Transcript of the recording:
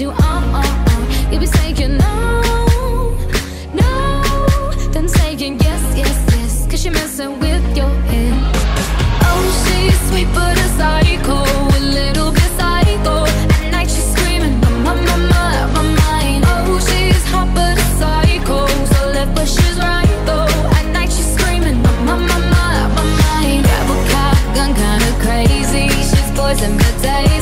Let her lead you on. You'll be saying no, no, then saying yes, yes, yes. Cause you're messing with your head. Oh, she's sweet but a psycho, a little bit psycho. At night she's screaming, on my mind. Oh, she's hot but a psycho, so left but she's right though. At night she's screaming, on my mind. Grab a kinda crazy. She's poison but day.